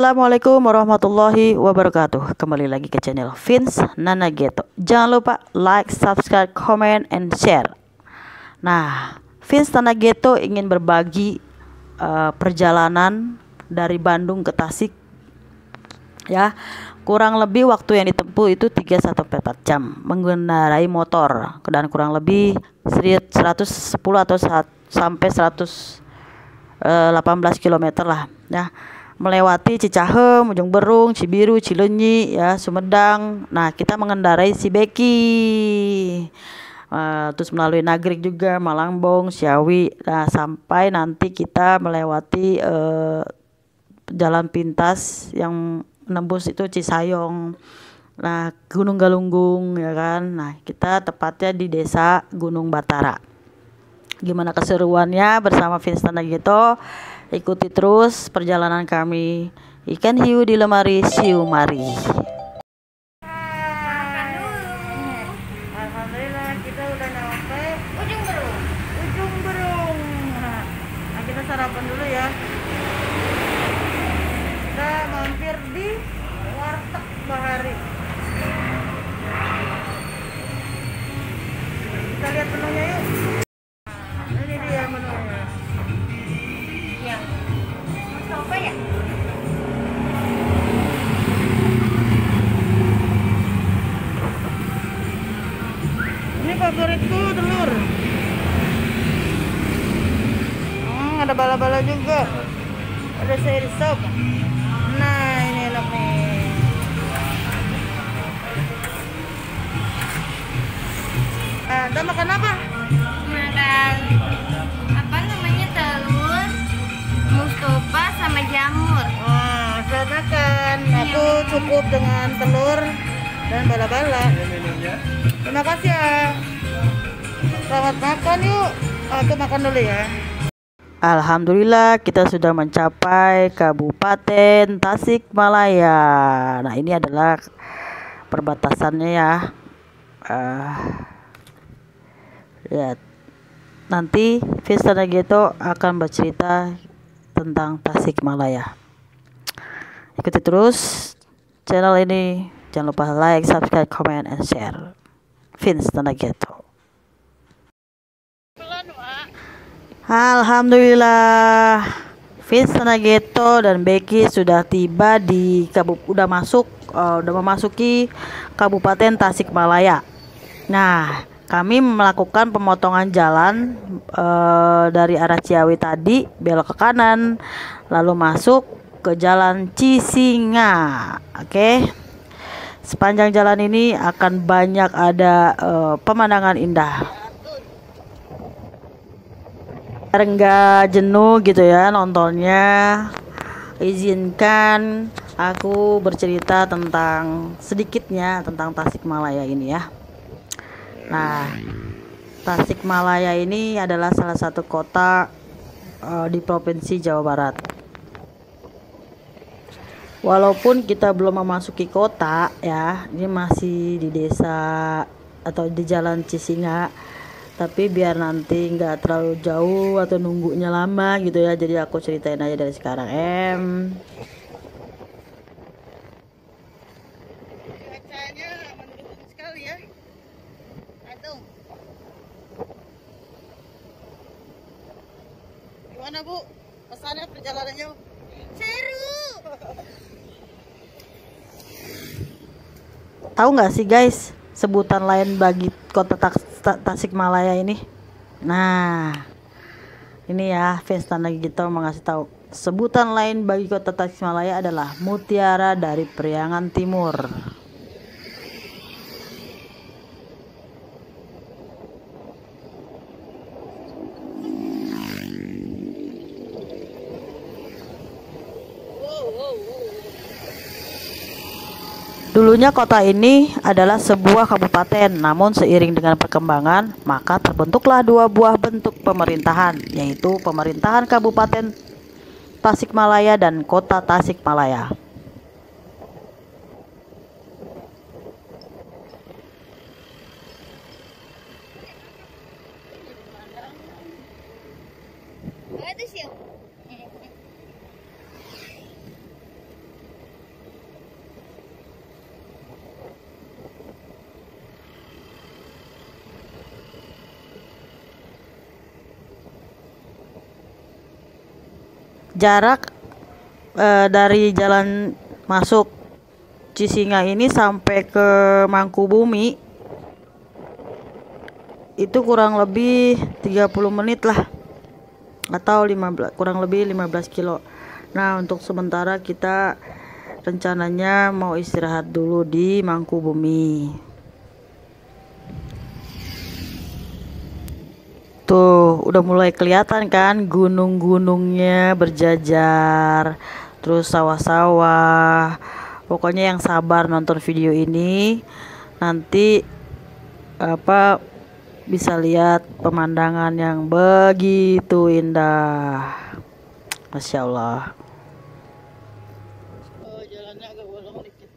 Assalamualaikum warahmatullahi wabarakatuh. Kembali lagi ke channel Vince Nana Geto Jangan lupa like, subscribe, comment, and share. Nah, Vince Nana Geto ingin berbagi uh, perjalanan dari Bandung ke Tasik Ya, kurang lebih waktu yang ditempuh itu 3 sampai 4 jam mengendarai motor dan kurang lebih 110 atau sampai 118 km lah ya melewati Cicahem, Ujung Berung, Cibiru, Cilenyi, ya Sumedang. Nah kita mengendarai si Beki, uh, terus melalui Nagrek juga, Malangbong, Siawi. Nah sampai nanti kita melewati uh, jalan pintas yang nembus itu Cisayong. Nah Gunung Galunggung ya kan. Nah kita tepatnya di desa Gunung Batara. Gimana keseruannya bersama Vincent gitu? Ikuti terus perjalanan kami. Ikan hiu di lemari siu ada bala-bala juga. Ada sayur sop. Nah, ini enak nih. Eh, Anda makan apa? Makan apa namanya telur, mustofa sama jamur. Wah, saya makan. Aku cukup dengan telur dan bala-bala. Terima kasih ya. Selamat makan yuk. Aku makan dulu ya. Alhamdulillah kita sudah mencapai Kabupaten Tasikmalaya. Nah ini adalah perbatasannya ya. Eh, lihat. Nanti Vista Nageto akan bercerita tentang Tasikmalaya. Ikuti terus channel ini. Jangan lupa like, subscribe, comment, and share. Vince Nageto. Alhamdulillah Vince Nageto dan Becky sudah tiba di Kabup udah masuk uh, udah memasuki Kabupaten Tasikmalaya. Nah, kami melakukan pemotongan jalan uh, dari arah Ciawi tadi belok ke kanan lalu masuk ke jalan Cisinga. Oke. Sepanjang jalan ini akan banyak ada uh, pemandangan indah biar nggak jenuh gitu ya nontonnya. Izinkan aku bercerita tentang sedikitnya tentang Tasikmalaya ini ya. Nah Tasikmalaya ini adalah salah satu kota uh, di provinsi Jawa Barat. Walaupun kita belum memasuki kota ya ini masih di desa atau di jalan Cisinga tapi biar nanti nggak terlalu jauh atau nunggunya lama gitu ya jadi aku ceritain aja dari sekarang em ya. Aduh. gimana bu pesannya perjalanannya Seru. tahu nggak sih guys sebutan lain bagi kota Tas- Ta- Tasikmalaya ini. Nah ini ya Vesta lagi gitu mau ngasih tahu. Sebutan lain bagi kota Tasikmalaya adalah Mutiara dari Priangan Timur Dulunya kota ini adalah sebuah kabupaten, namun seiring dengan perkembangan, maka terbentuklah dua buah bentuk pemerintahan, yaitu pemerintahan Kabupaten Tasikmalaya dan Kota Tasikmalaya. Itu sih. Jarak eh, dari jalan masuk Cisinga ini sampai ke Mangkubumi itu kurang lebih 30 menit lah atau 15 kurang lebih 15 kilo. Nah untuk sementara kita rencananya mau istirahat dulu di Mangkubumi tuh udah mulai kelihatan kan gunung-gunungnya berjajar terus sawah-sawah. Pokoknya yang sabar nonton video ini nanti apa bisa lihat pemandangan yang begitu indah. Masya Allah Oh, jalannya agak bolong dikit.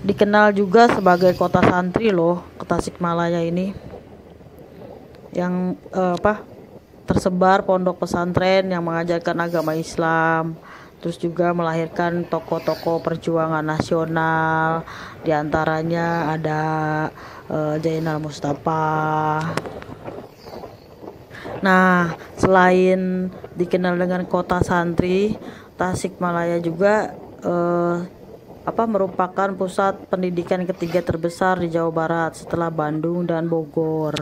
Dikenal juga sebagai kota santri loh Tasikmalaya ini. Yang eh, apa tersebar pondok pesantren yang mengajarkan agama Islam terus juga melahirkan tokoh-tokoh perjuangan nasional di antaranya ada eh, Jainal Mustafa. Nah, selain dikenal dengan kota santri, Tasikmalaya juga eh, apa merupakan pusat pendidikan ketiga terbesar di Jawa Barat setelah Bandung dan Bogor.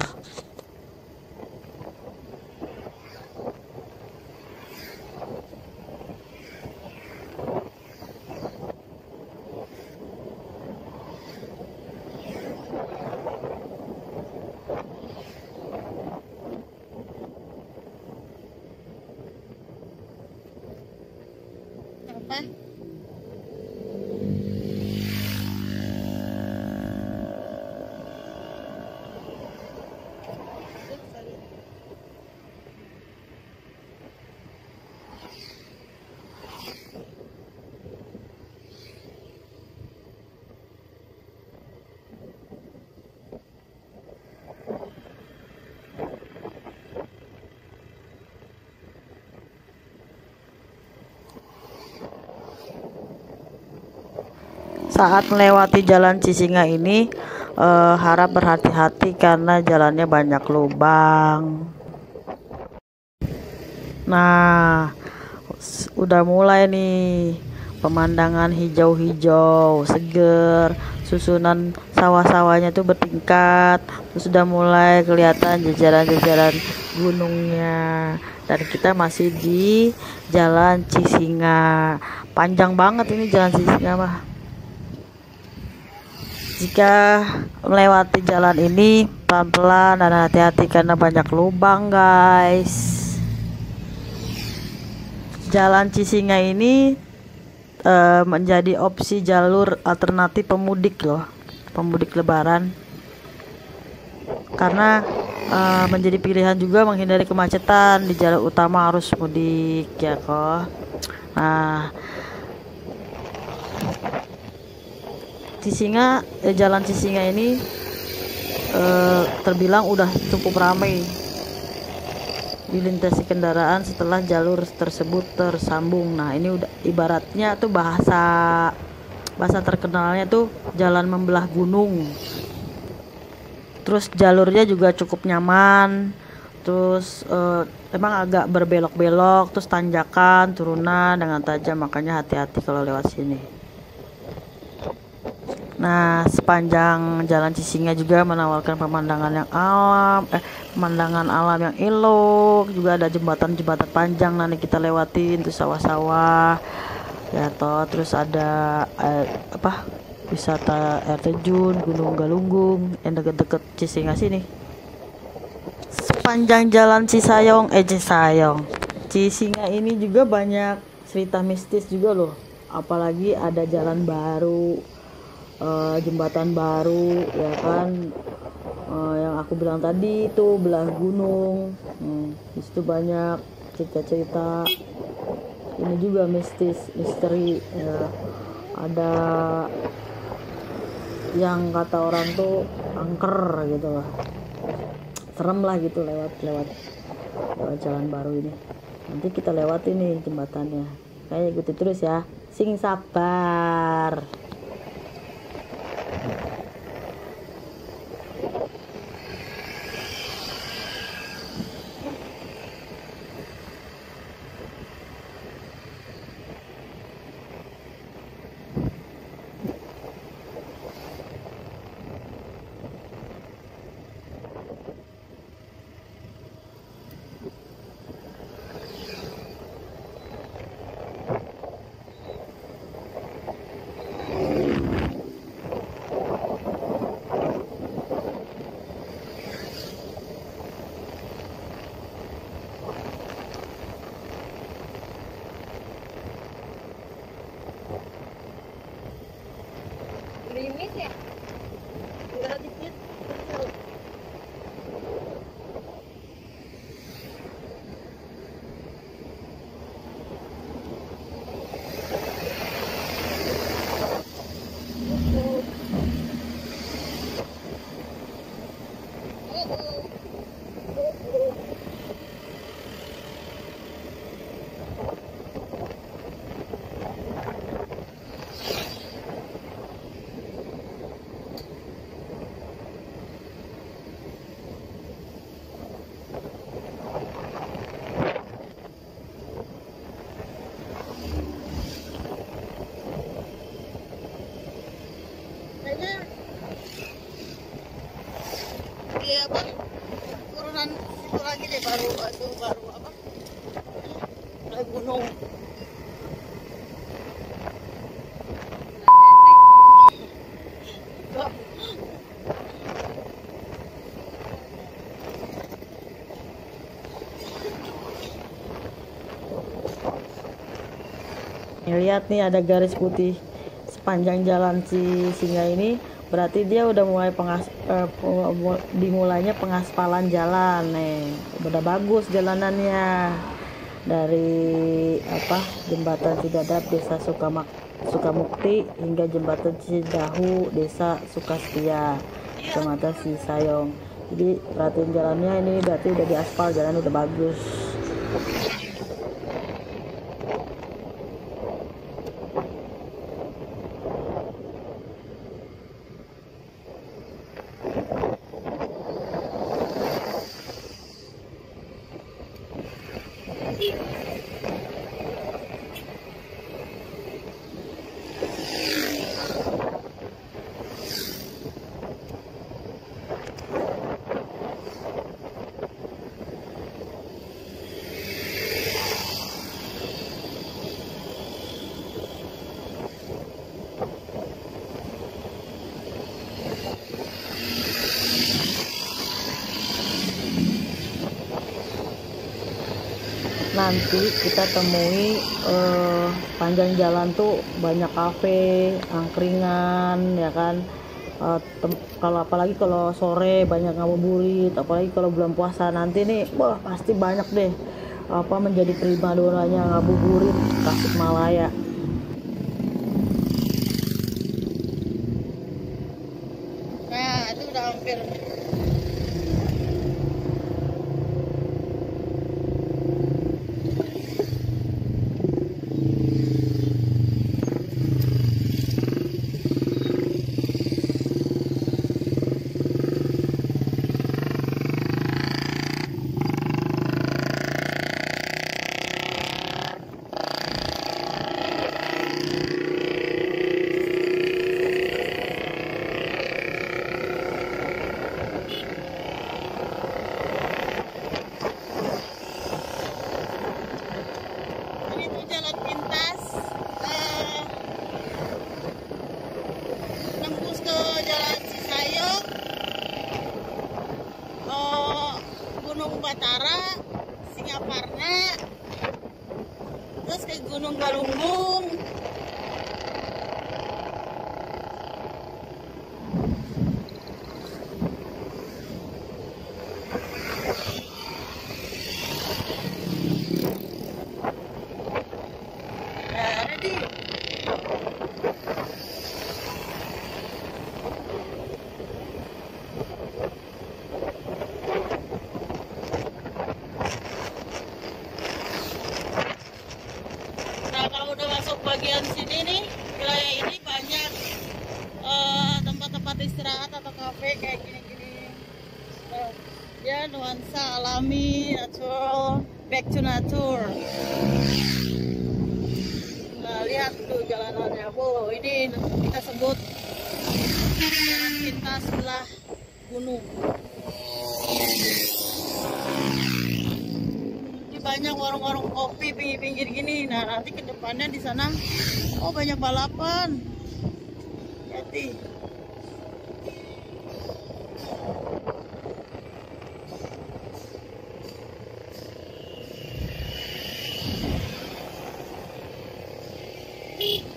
Saat melewati jalan Cisinga ini eh, harap berhati-hati karena jalannya banyak lubang. Nah, udah mulai nih pemandangan hijau-hijau, seger, susunan sawah-sawahnya tuh bertingkat, terus udah mulai kelihatan jajaran-jajaran gunungnya. Dan kita masih di Jalan Cisinga. Panjang banget ini Jalan Cisinga mah. Jika melewati jalan ini pelan-pelan dan hati-hati karena banyak lubang guys. Jalan Cisinga ini eh, menjadi opsi jalur alternatif pemudik loh, pemudik lebaran. Karena eh, menjadi pilihan juga menghindari kemacetan di jalur utama arus mudik ya kok. Nah, Cisinga eh, jalan Cisinga ini eh, terbilang udah cukup ramai dilintasi kendaraan setelah jalur tersebut tersambung. Nah, ini udah ibaratnya tuh bahasa bahasa terkenalnya tuh jalan membelah gunung. Terus jalurnya juga cukup nyaman. Terus eh, emang agak berbelok-belok, terus tanjakan, turunan dengan tajam, makanya hati-hati kalau lewat sini. Nah, sepanjang jalan Cisinga juga menawarkan pemandangan yang alam, eh, pemandangan alam yang elok, juga ada jembatan-jembatan panjang nanti kita lewatin, terus sawah-sawah, ya toh, terus ada eh, apa wisata air terjun, Gunung Galunggung, yang deket-deket Cisinga sini. Sepanjang jalan Cisayong, eh Cisayong, Cisinga ini juga banyak cerita mistis juga loh, apalagi ada jalan baru eh, jembatan baru ya kan? Eh, yang aku bilang tadi itu belah gunung. Hmm, di situ banyak cerita-cerita. Ini juga mistis misteri ya. ada yang kata orang tuh angker gitu lah. Serem lah gitu lewat lewat lewat jalan baru ini. Nanti kita lewati nih jembatannya. Kayak ikuti terus ya. Sing sabar Thank you. Lihat nih ada garis putih sepanjang jalan si singa ini. Berarti dia udah mulai pengas eh, dimulainya pengaspalan jalan nih. Udah bagus jalanannya. Dari apa jembatan Cidadap desa Sukamak Sukamukti hingga jembatan Cidahu desa Sukastia kecamatan Cisayong jadi perhatiin jalannya ini berarti udah diaspal jalan udah bagus nanti kita temui eh, panjang jalan tuh banyak kafe, angkringan, ya kan. Eh, kalau apalagi kalau sore banyak ngabuburit, apalagi kalau bulan puasa nanti nih, wah pasti banyak deh apa menjadi primadonanya ngabuburit Tasikmalaya. Nah, wilayah ini banyak eh, tempat-tempat uh, istirahat atau kafe kayak gini-gini. Uh, ya nuansa alami natural back to nature. Nah, lihat tuh jalanannya. Wow ini kita sebut jalan pintas sebelah gunung banyak warung-warung kopi pinggir-pinggir gini. Nah nanti ke depannya di sana oh banyak balapan. Hati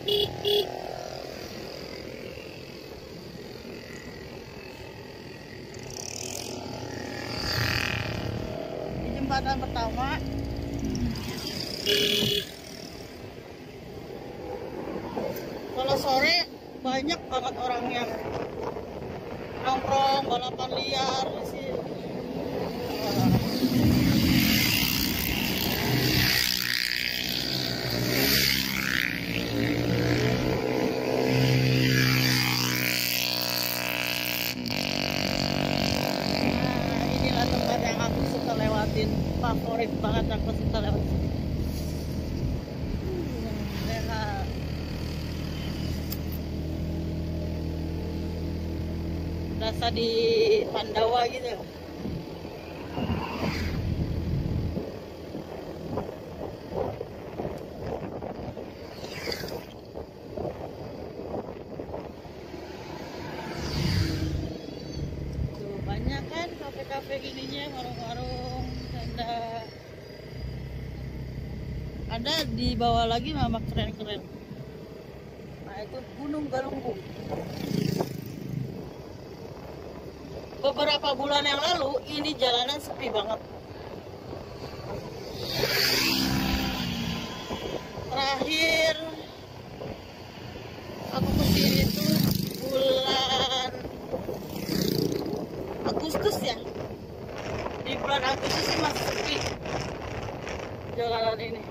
di jembatan pertama kalau sore banyak banget orang yang nongkrong balapan liar di sini Nah, inilah tempat yang aku suka lewatin favorit banget aku suka lewat sini Hmm, lihat. berasa di Pandawa gitu Tuh, banyak kan kafe-kafe gininya warung-warung tenda ada di bawah lagi mama keren-keren. Nah itu Gunung Galunggung. Beberapa bulan yang lalu ini jalanan sepi banget. Terakhir aku ke sini itu bulan Agustus ya? Di bulan Agustus sih masih sepi jalanan ini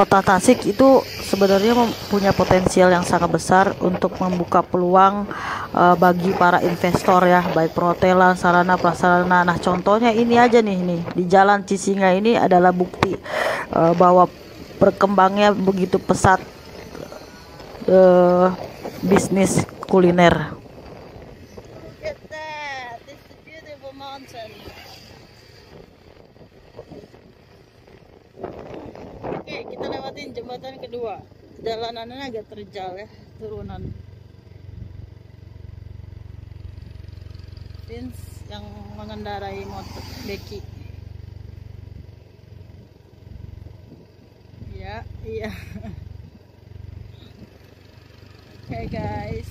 Kota Tasik itu sebenarnya punya potensial yang sangat besar untuk membuka peluang eh, bagi para investor ya, baik perhotelan, sarana prasarana. Nah, contohnya ini aja nih nih di Jalan Cisinga ini adalah bukti eh, bahwa berkembangnya begitu pesat eh, bisnis kuliner. Jembatan kedua. Jalanannya agak terjal ya, turunan. Vince yang mengendarai motor Becky. Ya, iya. Oke guys.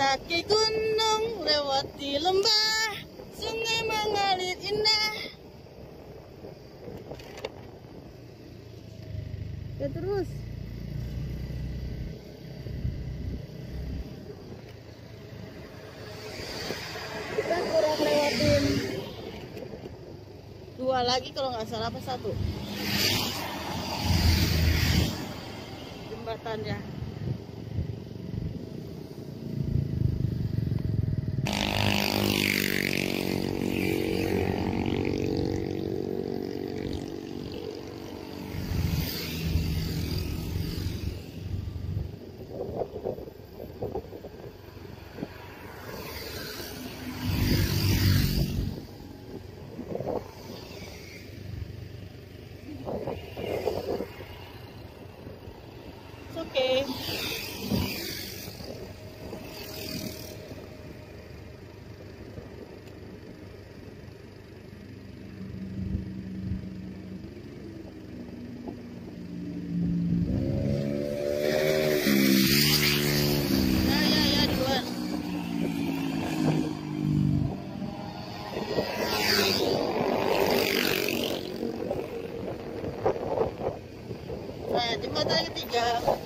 Mendaki gunung, lewati lembah, sungai mengalir indah. Ya terus. Kita kurang lewatin dua lagi kalau nggak salah apa satu jembatannya It's okay. Ya, ya, ya, duluan. Nah, jembatan yang ketiga.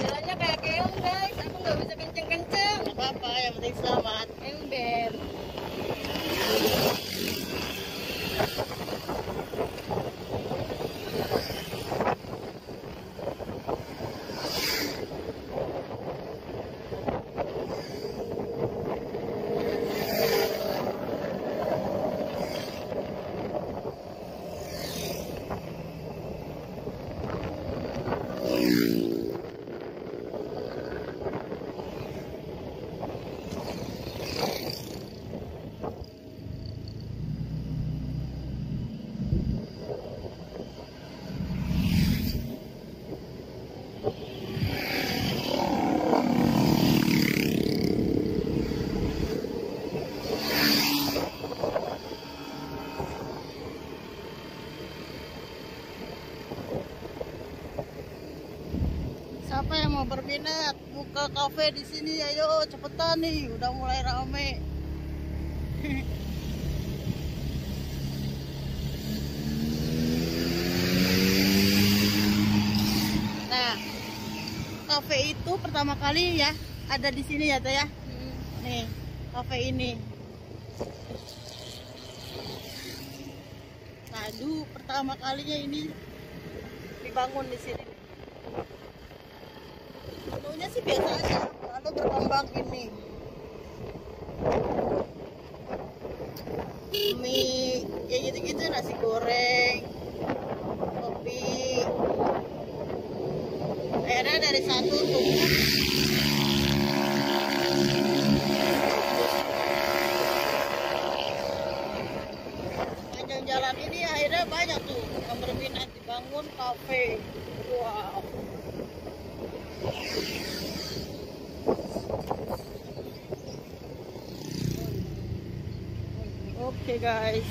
Jalannya kayak keong guys, aku nggak bisa kenceng-kenceng. Nggak apa-apa, yang penting selamat. Ember. Berminat buka kafe di sini? Ayo cepetan nih, udah mulai rame. Nah, kafe itu pertama kali ya ada di sini ya, Teh ya. Nih, kafe ini. Nah, dulu pertama kalinya ini dibangun di sini. Dulunya sih biasa aja, lalu berkembang ini. Mie, ya gitu-gitu nasi goreng, kopi. Akhirnya dari satu. Panjang jalan ini akhirnya banyak tuh yang berminat dibangun kafe. Wow. Oke guys.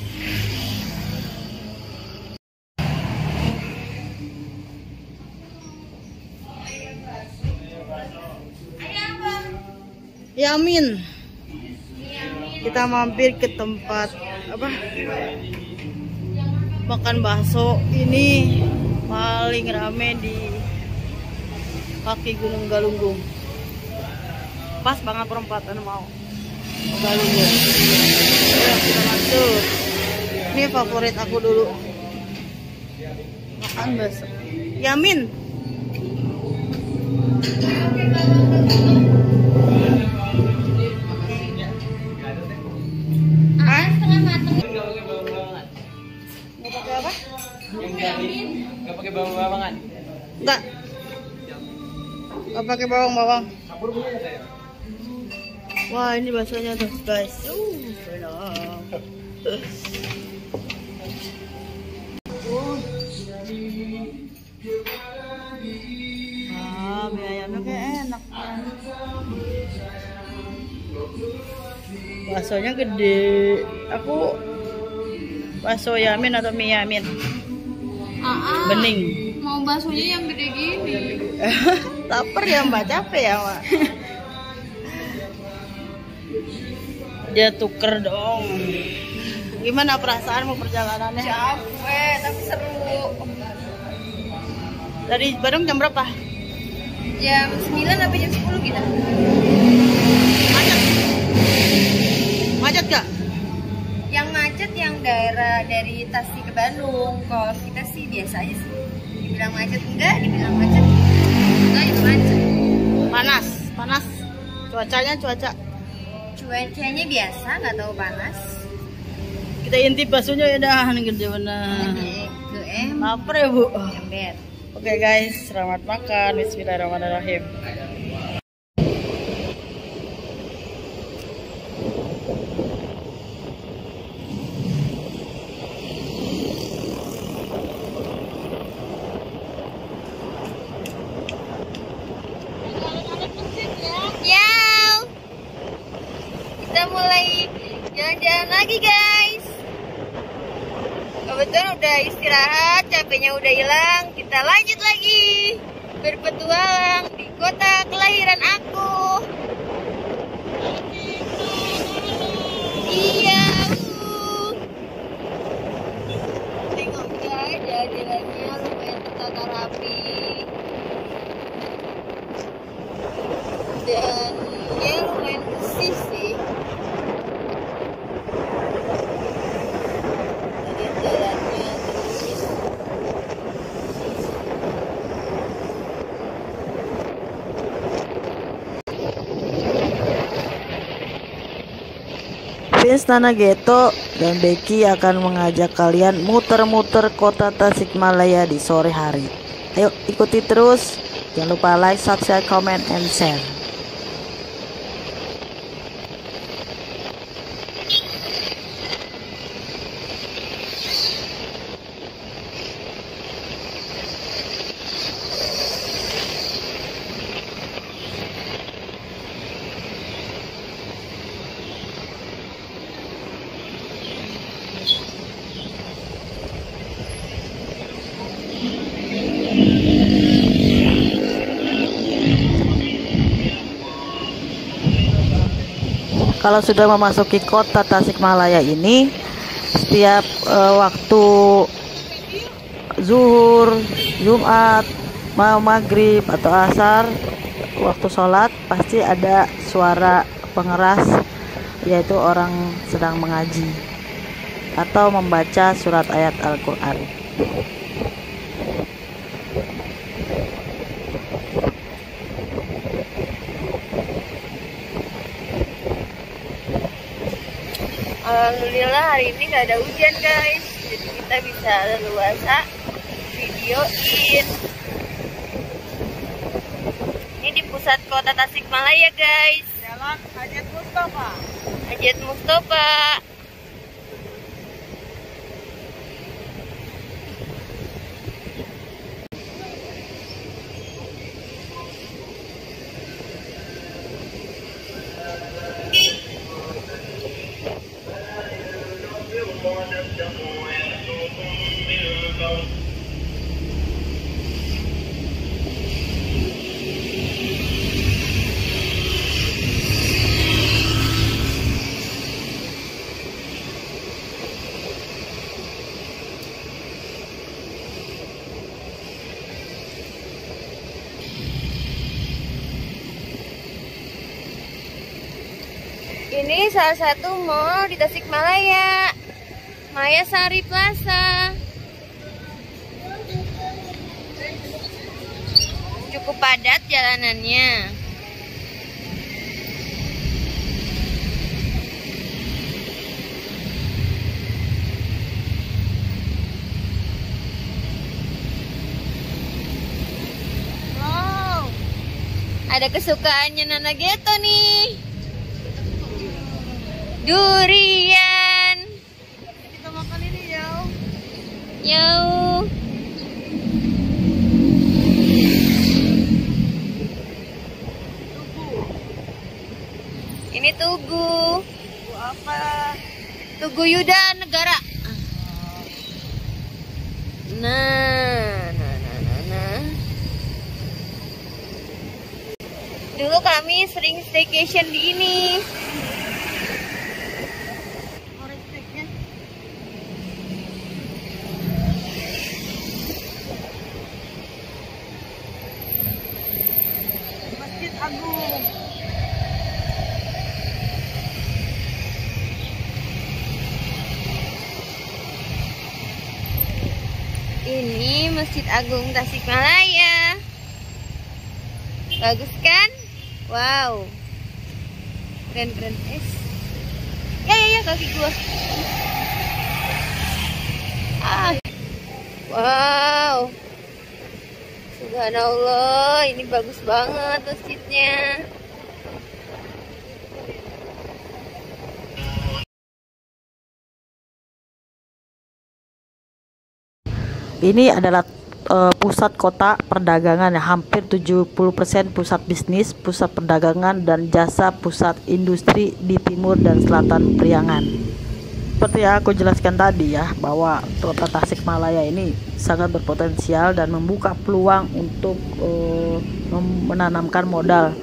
Yamin. Kita mampir ke tempat apa? Makan bakso ini paling rame di kaki Gunung Galunggung. Pas banget perempatan mau Galunggung. Ayo kita masuk. Ini favorit aku dulu. Makan bakso. Yamin. Ah, setengah mateng. Mau pakai apa? Gak pakai bawang-bawangan. Enggak. Enggak pakai bawang-bawang. Wah, ini baksonya tuh, guys. Uh. Ah, mie ayamnya kayak enak. Baksonya gede. Aku Bakso Yamin atau mie Yamin? Ah, Bening. Mau baksonya yang gede gini. Lapar ya mbak, capek ya mbak. Dia tuker dong. Gimana perasaanmu perjalanannya? Capek, tapi seru. Dari Bandung jam berapa? Jam 9 sampai jam 10 kita. Macet. Macet gak? Yang macet yang daerah dari Tasik ke Bandung. Kalau kita sih biasa aja sih. Dibilang macet enggak, dibilang macet. Enggak itu macet. Panas, panas. Cuacanya cuaca. Cuacanya biasa, nggak tahu panas. Kita intip baksonya ya dah, nih gede bener. Ke em, Lapar ya bu. Oke guys, selamat makan. Bismillahirrahmanirrahim. Ya, kita mulai jalan-jalan lagi guys. Kebetulan udah istirahat, capeknya udah hilang. Kita lanjut lagi berpetualang di kota kelahiran aku. Iya. uh. Tengok guys, jalan-jalannya lumayan tertata rapi. dan ya lumayan bersih sih Lihat jalannya terus Vince Nanageto dan Becky akan mengajak kalian muter-muter kota Tasikmalaya di sore hari. Ayo ikuti terus. Jangan lupa like, subscribe, comment, and share. Kalau sudah memasuki kota Tasikmalaya ini, setiap eh, waktu zuhur, Jumat, mau maghrib atau asar, waktu sholat pasti ada suara pengeras, yaitu orang sedang mengaji atau membaca surat ayat Al-Quran. Alhamdulillah hari ini nggak ada hujan guys. Jadi kita bisa leluasa videoin. Ini di pusat kota Tasikmalaya guys. Jalan Hajat Mustafa. Hajat Mustafa salah satu mall di Tasikmalaya. Maya Sari Plaza. Cukup padat jalanannya. Ada kesukaannya Nana Geto nih. Durian. Kita makan ini ya. Jauh. Ini Tugu. Bu apa? Tugu Yuda Negara. Nah, nah, nah, nah, nah. Dulu kami sering staycation di ini. Listriknya. Masjid Agung. Ini Masjid Agung Tasikmalaya. Bagus kan? Wow. Keren keren. Es. Ya ya ya kaki gua. Ah. Wow. Subhanallah, ini bagus banget masjidnya. Ini adalah eh, pusat kota perdagangan hampir 70% pusat bisnis, pusat perdagangan dan jasa pusat industri di timur dan selatan Priangan. Seperti yang aku jelaskan tadi ya bahwa kota Tasikmalaya ini sangat berpotensial dan membuka peluang untuk mem- menanamkan modal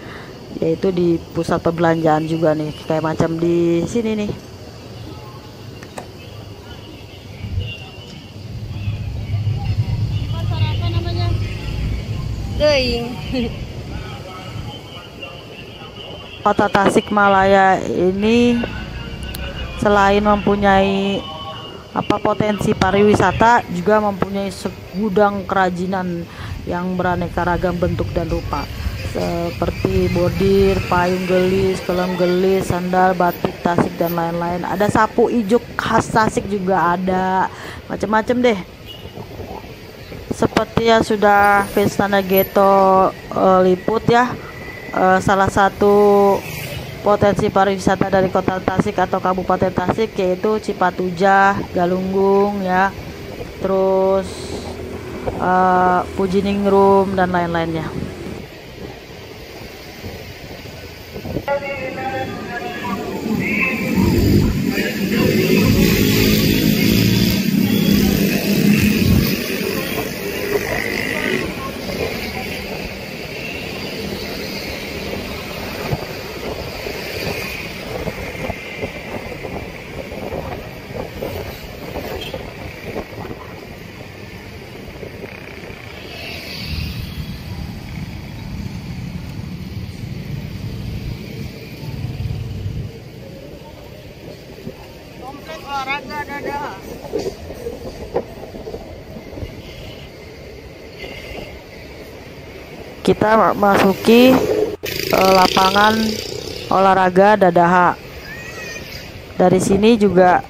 yaitu di pusat perbelanjaan juga nih kayak macam di sini nih Pasar apa namanya? Deing. Kota Tasikmalaya ini selain mempunyai apa potensi pariwisata juga mempunyai segudang kerajinan yang beraneka ragam bentuk dan rupa seperti bordir, payung gelis, kolam gelis, sandal, batik, tasik dan lain-lain. Ada sapu ijuk khas Tasik juga ada, macam-macam deh. Seperti yang sudah Vestana Geto eh, liput ya, eh, salah satu potensi pariwisata dari kota Tasik atau Kabupaten Tasik yaitu Cipatujah, Galunggung ya, terus eh, Pujiningrum dan lain-lainnya. Komplek olahraga dada. Kita masuki eh, lapangan olahraga Dadaha. Dari sini juga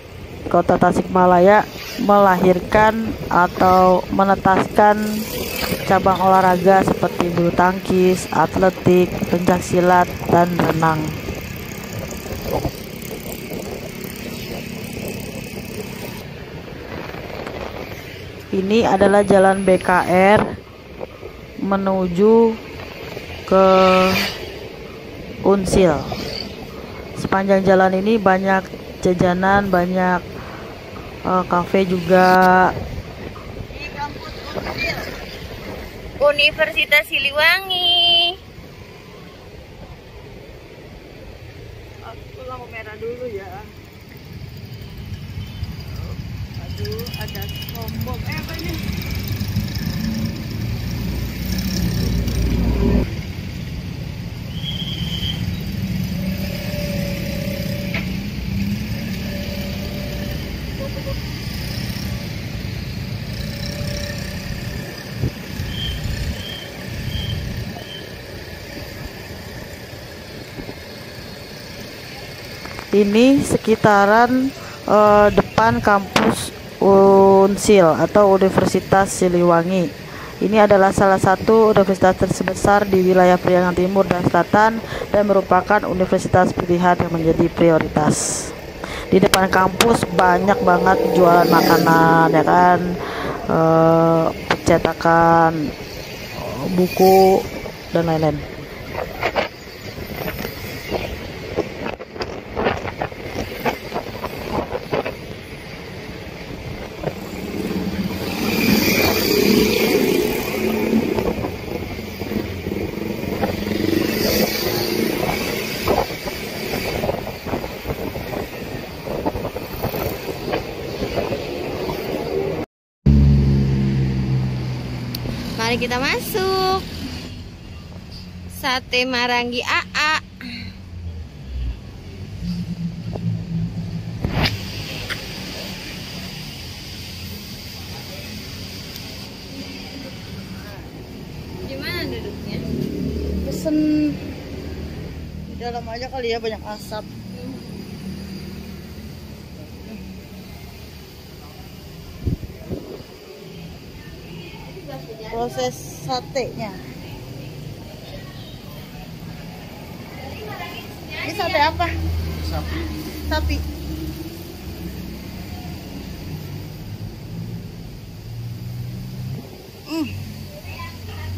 Kota Tasikmalaya melahirkan atau menetaskan cabang olahraga seperti bulu tangkis, atletik, pencak silat, dan renang. Ini adalah jalan BKR menuju ke Unsil. Sepanjang jalan ini banyak jajanan, banyak eh, kafe juga. Di kampus Unsil. Universitas Siliwangi. Aku lampu merah dulu ya. Aduh, ada sombong. Eh, apa ini? Ini sekitaran eh, depan kampus Unsil atau Universitas Siliwangi. Ini adalah salah satu universitas terbesar di wilayah Priangan Timur dan Selatan dan merupakan universitas pilihan yang menjadi prioritas. Di depan kampus banyak banget jualan makanan ya kan, eh, percetakan buku dan lain-lain. Mari kita masuk. Sate Marangi AA. Gimana duduknya? Pesen di dalam aja kali ya banyak asap. Proses satenya. Ini sate apa? Sapi. Hmm.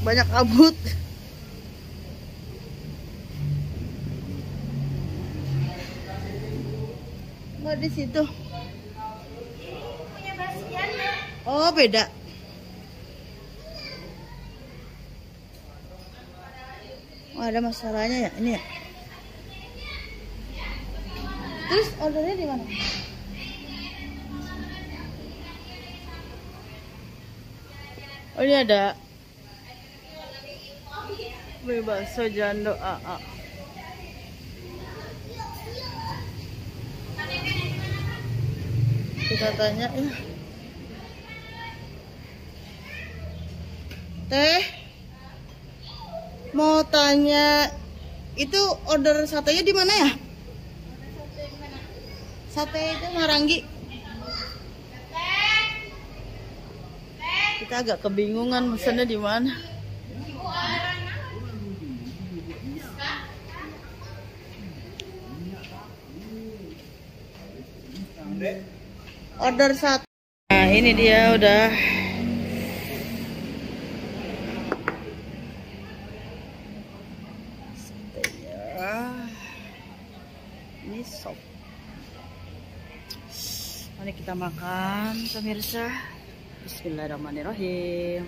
Banyak abut. Nggak di situ. Oh, beda. Oh, ada masalahnya ya ini ya. Terus ordernya di mana? Oh ini ada mie bakso jando AA. Kita tanya ya. Teh, mau tanya itu order satenya di mana ya? Sate itu Marangi. Kita agak kebingungan mesennya di mana. Order satu. Nah, ini dia udah satenya. Ini sop. Mari kita makan, pemirsa. Bismillahirrahmanirrahim.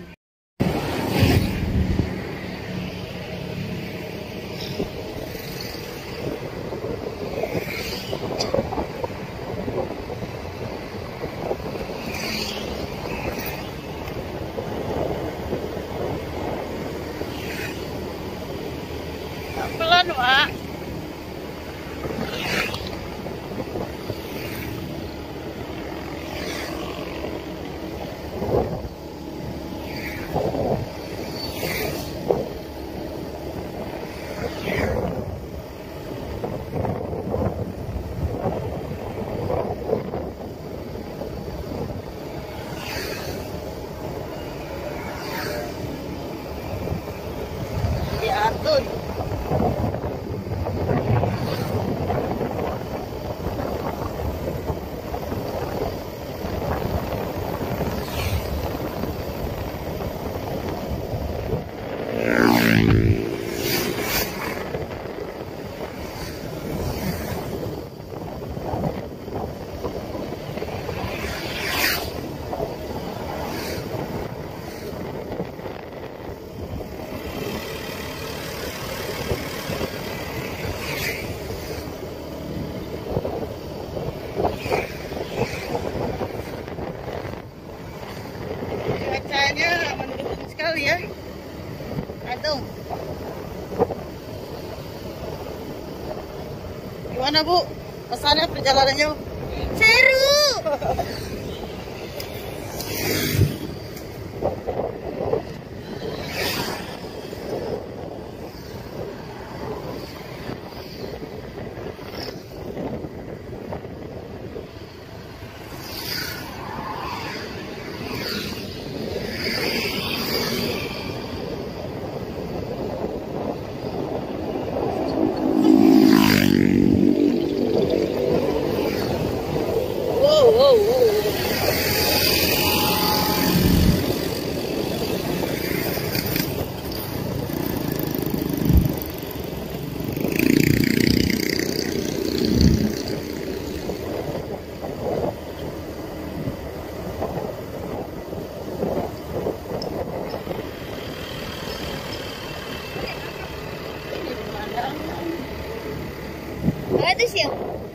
here. Gimana Bu? Pesannya perjalanannya? you.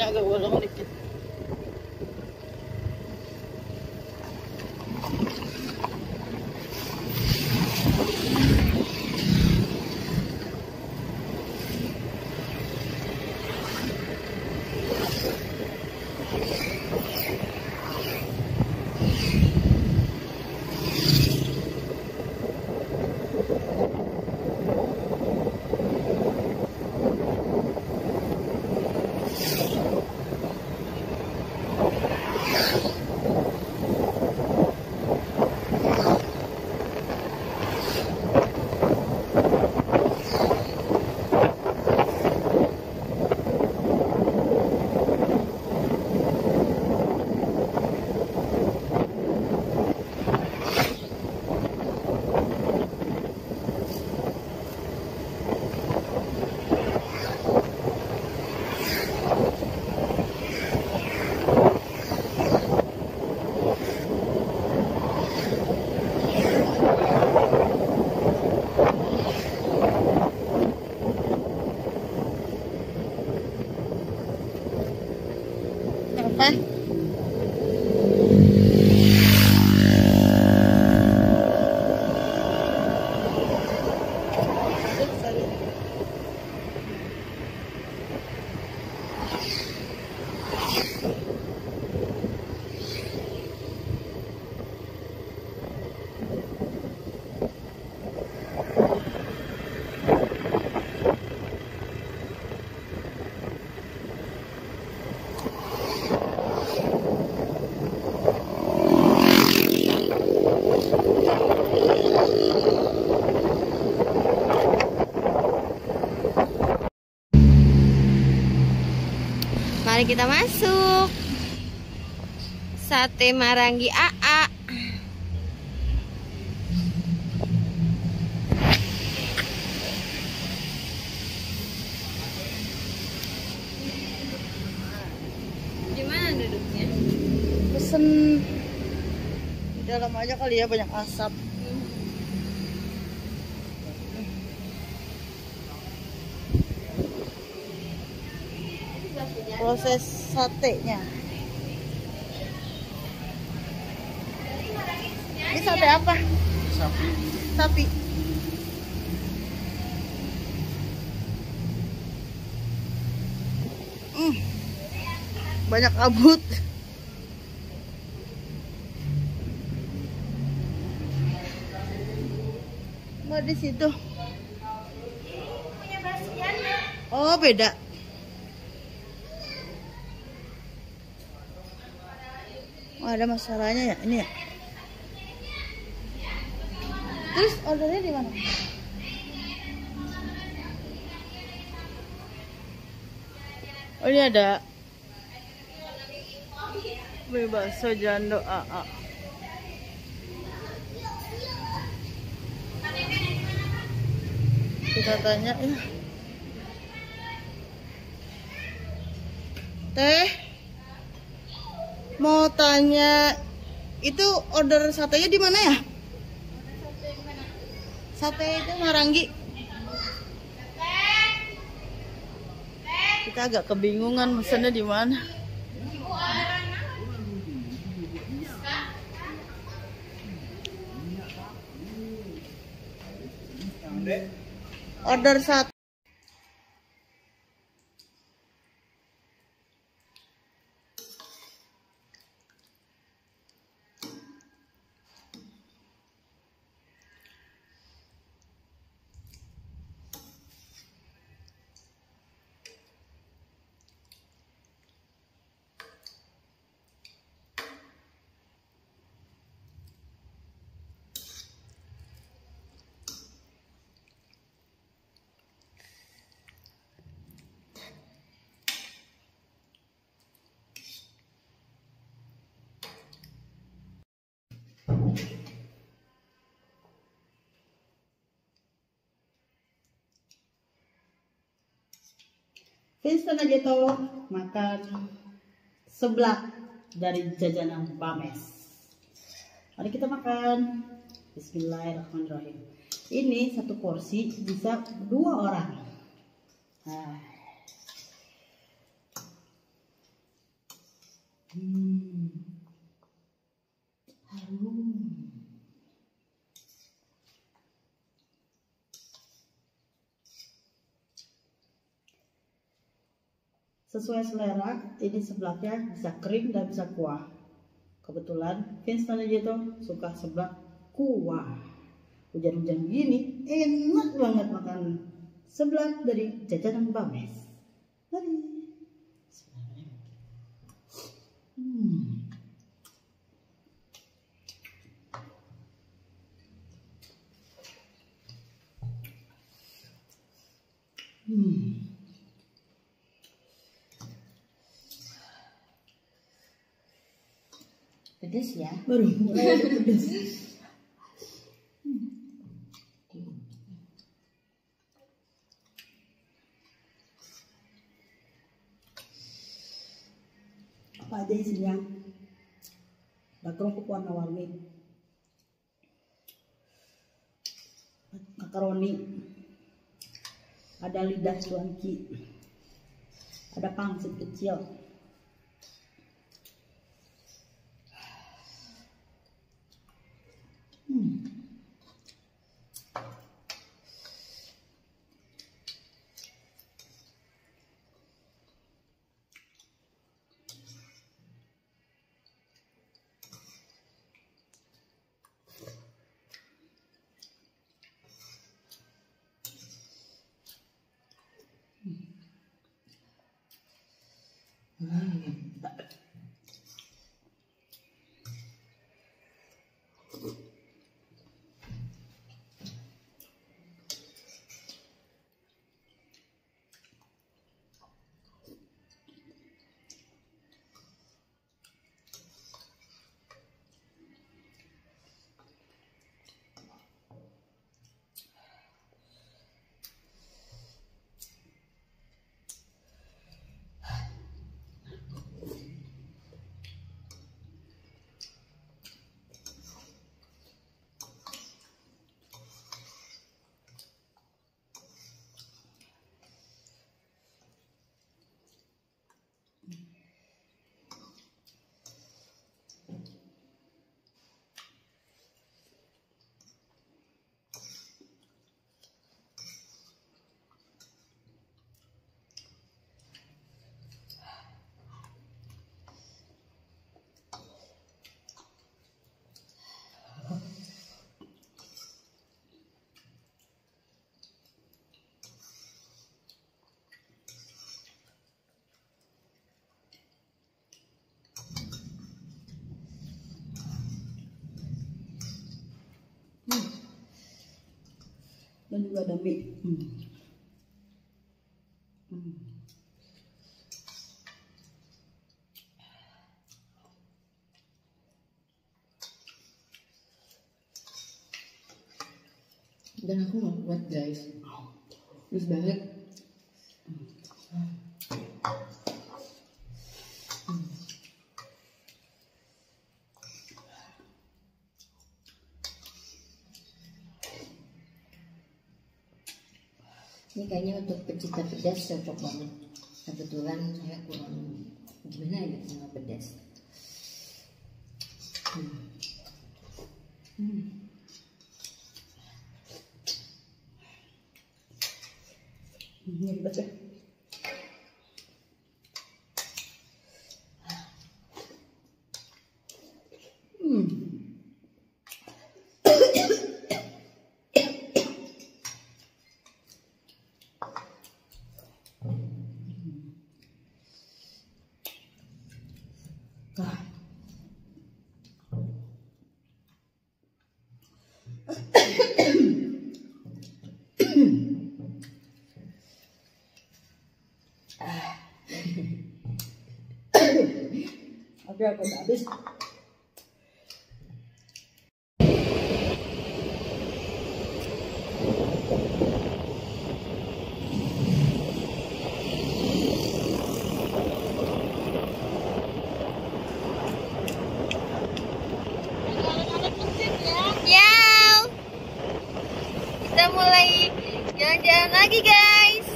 Ini agak bolong dikit. Apa? Mari kita masuk. Sate Marangi AA. Gimana duduknya? Pesen di dalam aja kali ya banyak asap. Proses satenya. Ini sate apa? Sapi. Sapi. Hmm. Banyak kabut. Nggak di situ. Oh, beda. Ada masalahnya ya ini ya. Terus ordernya di mana? Oh ini ada bakso jando AA. Kita tanya ya. Teh, mau tanya itu order satenya di mana ya? Sate itu Marangi. Kita agak kebingungan mesennya di mana. Order satu. Vincent Ajeto makan seblak dari jajanan Bames. Mari kita makan. Bismillahirrahmanirrahim. Ini satu porsi bisa dua orang. Nah. Hmm. Harum. Sesuai selera, ini sebelaknya bisa kering dan bisa kuah. Kebetulan Vince itu suka seblak kuah. Hujan-hujan gini enak banget makan seblak dari jajanan Bames. Mari. Hmm. Hmm. Pedes ya. Baru mulai ada pedas. Apa aja isinya? Kerupuk warna-warni. Makaroni. Ada lidah cuanki. Ada pangsit kecil. Dan juga ada mie. Hmm. Hmm. Dan aku nggak kuat guys. Terus banget. Ini kayaknya untuk pecinta pedas cocok banget. Kebetulan saya kurang gimana ya sama pedas. Hmm. Hmm. Ini ribet ya. Hmm. Ah. Oke, aku udah habis. Jalan-jalan lagi guys.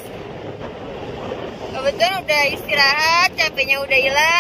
Kebetulan udah istirahat, capeknya udah hilang,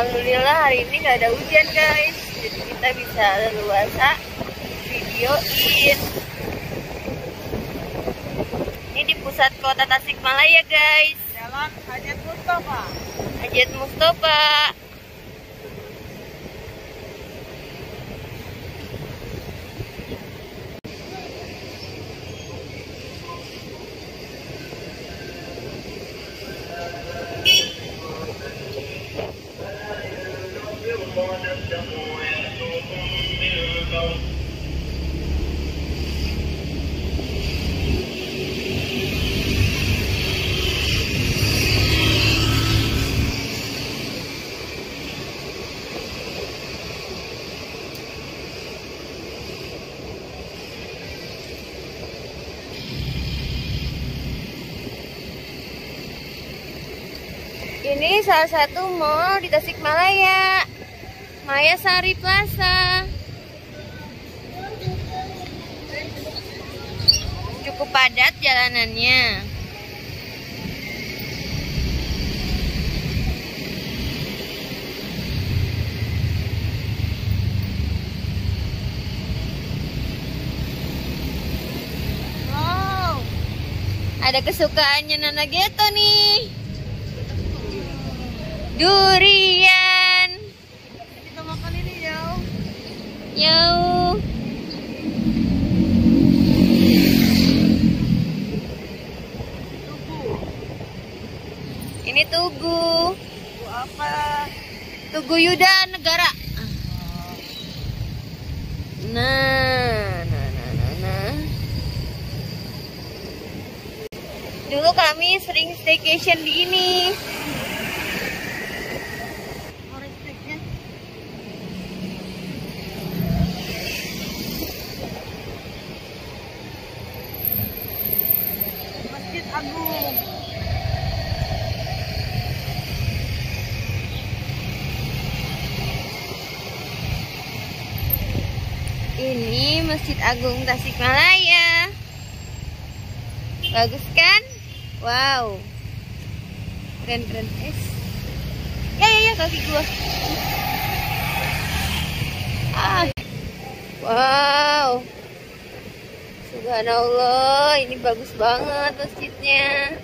Alhamdulillah hari ini nggak ada hujan guys, jadi kita bisa leluasa videoin. Ini di pusat kota Tasikmalaya guys. Jalan Hajat Mustafa. Hajat Mustafa. Salah satu mall di Tasikmalaya. Maya Sari Plaza. Cukup padat jalanannya. Ada kesukaannya Nana Geto nih. Durian. Kita makan ini jauh. Jauh. Ini tugu. Bu apa? Tugu Yuda Negara. Nah, nah, nah, nah, nah. Dulu kami sering staycation di ini. Orange sticknya. Masjid Agung. Ini Masjid Agung Tasikmalaya. Bagus kan? Wow. Keren keren. Es. Ya ya ya kaki gua. Ah. Wow. Subhanallah, ini bagus banget masjidnya.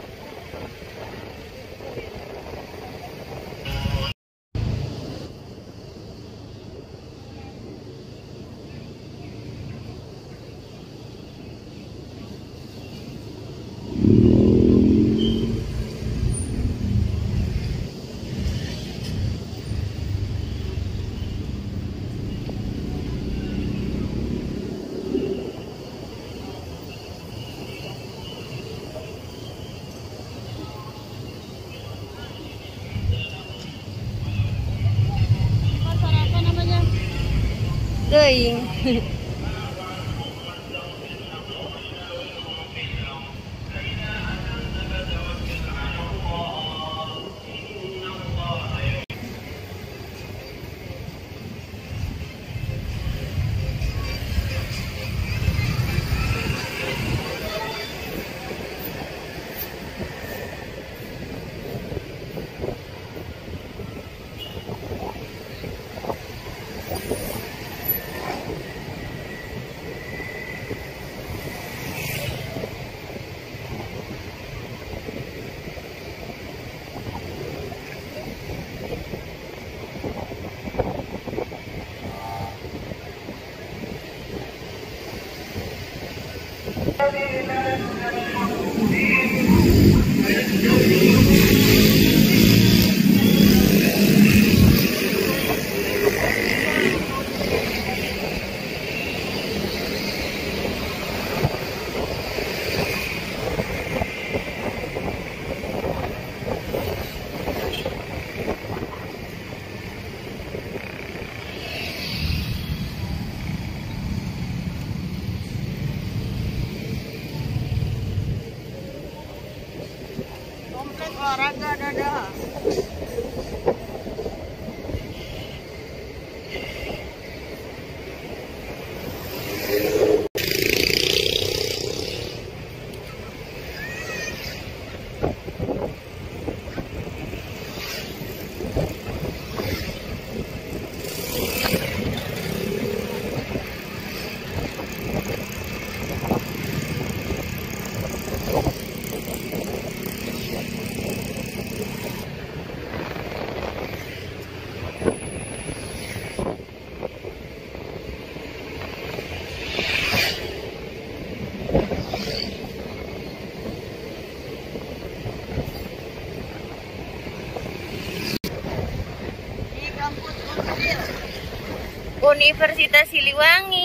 Universitas Siliwangi.